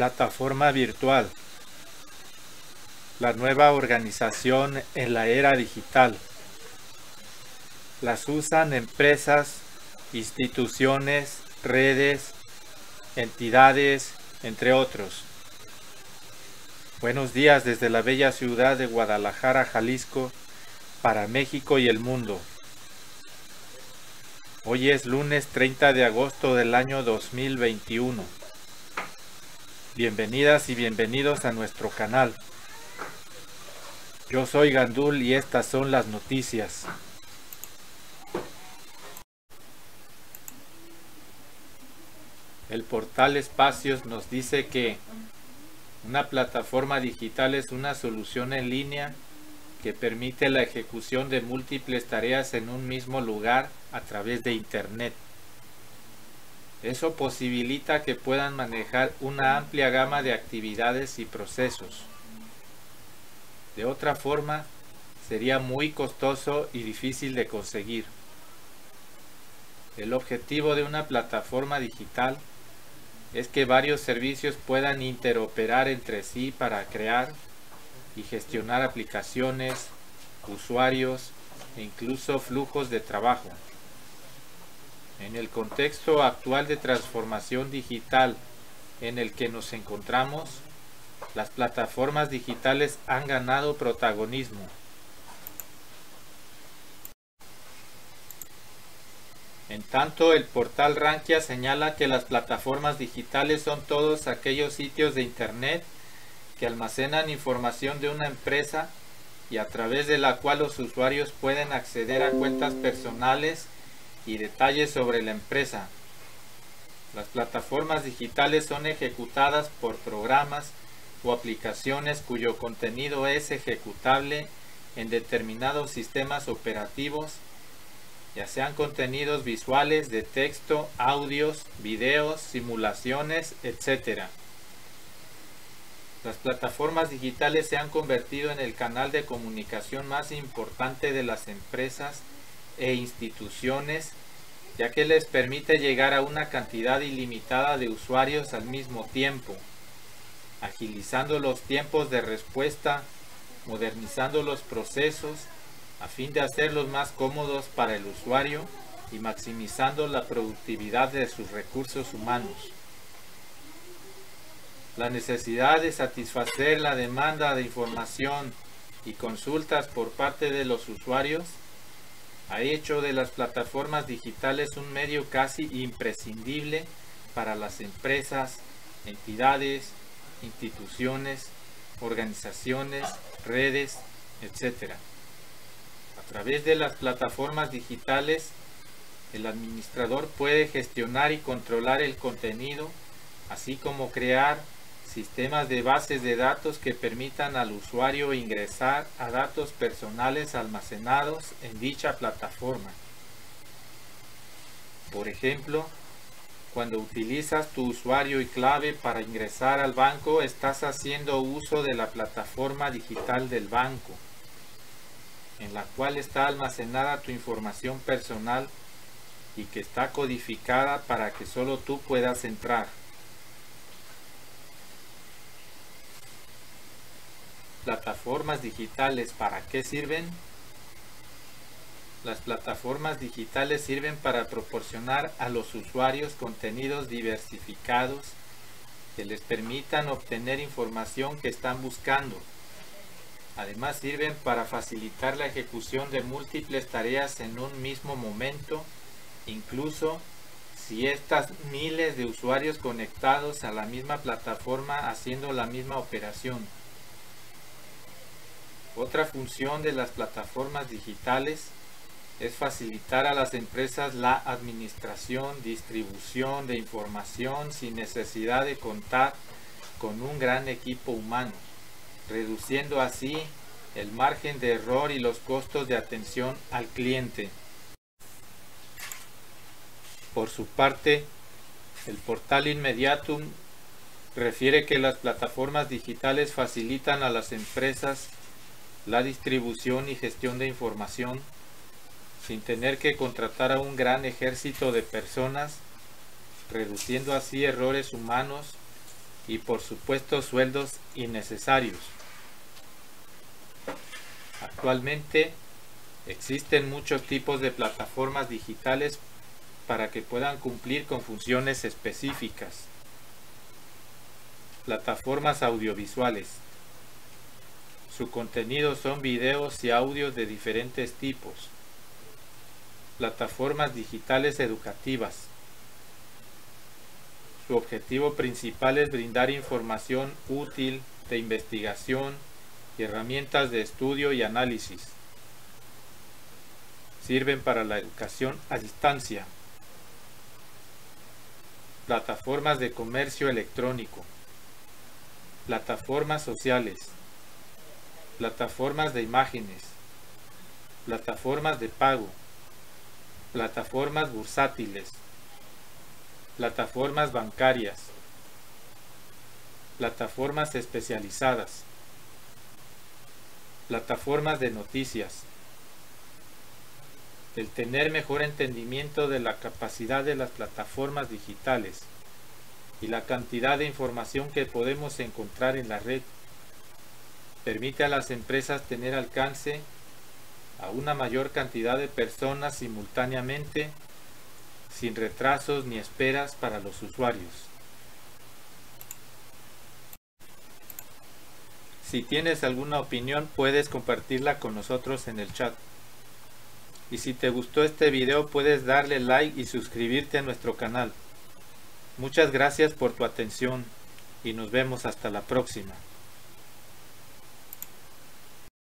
Plataforma virtual. La nueva organización en la era digital. Las usan empresas, instituciones, redes, entidades, entre otros. Buenos días desde la bella ciudad de Guadalajara, Jalisco, para México y el mundo. Hoy es lunes 30 de agosto del año 2021. Bienvenidas y bienvenidos a nuestro canal. Yo soy Gandul y estas son las noticias. El portal Espacios nos dice que una plataforma digital es una solución en línea que permite la ejecución de múltiples tareas en un mismo lugar a través de Internet. Eso posibilita que puedan manejar una amplia gama de actividades y procesos. De otra forma, sería muy costoso y difícil de conseguir. El objetivo de una plataforma digital es que varios servicios puedan interoperar entre sí para crear, y gestionar aplicaciones, usuarios e incluso flujos de trabajo. En el contexto actual de transformación digital en el que nos encontramos, las plataformas digitales han ganado protagonismo. En tanto, el portal Rankia señala que las plataformas digitales son todos aquellos sitios de Internet que almacenan información de una empresa y a través de la cual los usuarios pueden acceder a cuentas personales y detalles sobre la empresa. Las plataformas digitales son ejecutadas por programas o aplicaciones cuyo contenido es ejecutable en determinados sistemas operativos, ya sean contenidos visuales de texto, audios, videos, simulaciones, etc. Las plataformas digitales se han convertido en el canal de comunicación más importante de las empresas e instituciones, ya que les permite llegar a una cantidad ilimitada de usuarios al mismo tiempo, agilizando los tiempos de respuesta, modernizando los procesos, a fin de hacerlos más cómodos para el usuario y maximizando la productividad de sus recursos humanos. La necesidad de satisfacer la demanda de información y consultas por parte de los usuarios ha hecho de las plataformas digitales un medio casi imprescindible para las empresas, entidades, instituciones, organizaciones, redes, etc. A través de las plataformas digitales, el administrador puede gestionar y controlar el contenido, así como crear sistemas de bases de datos que permitan al usuario ingresar a datos personales almacenados en dicha plataforma. Por ejemplo, cuando utilizas tu usuario y clave para ingresar al banco, estás haciendo uso de la plataforma digital del banco, en la cual está almacenada tu información personal y que está codificada para que solo tú puedas entrar. Plataformas digitales para qué sirven? Las plataformas digitales sirven para proporcionar a los usuarios contenidos diversificados que les permitan obtener información que están buscando. Además sirven para facilitar la ejecución de múltiples tareas en un mismo momento, incluso si estas miles de usuarios conectados a la misma plataforma haciendo la misma operación. Otra función de las plataformas digitales es facilitar a las empresas la administración, distribución de información sin necesidad de contar con un gran equipo humano, reduciendo así el margen de error y los costos de atención al cliente. Por su parte, el portal Inmediatum refiere que las plataformas digitales facilitan a las empresas la distribución y gestión de información sin tener que contratar a un gran ejército de personas, reduciendo así errores humanos y por supuesto sueldos innecesarios. Actualmente existen muchos tipos de plataformas digitales para que puedan cumplir con funciones específicas. Plataformas audiovisuales. Su contenido son videos y audios de diferentes tipos. Plataformas digitales educativas. Su objetivo principal es brindar información útil de investigación y herramientas de estudio y análisis. Sirven para la educación a distancia. Plataformas de comercio electrónico. Plataformas sociales. Plataformas de imágenes. Plataformas de pago. Plataformas bursátiles. Plataformas bancarias. Plataformas especializadas. Plataformas de noticias. El tener mejor entendimiento de la capacidad de las plataformas digitales y la cantidad de información que podemos encontrar en la red permite a las empresas tener alcance a una mayor cantidad de personas simultáneamente sin retrasos ni esperas para los usuarios. Si tienes alguna opinión puedes compartirla con nosotros en el chat. Y si te gustó este video puedes darle like y suscribirte a nuestro canal. Muchas gracias por tu atención y nos vemos hasta la próxima.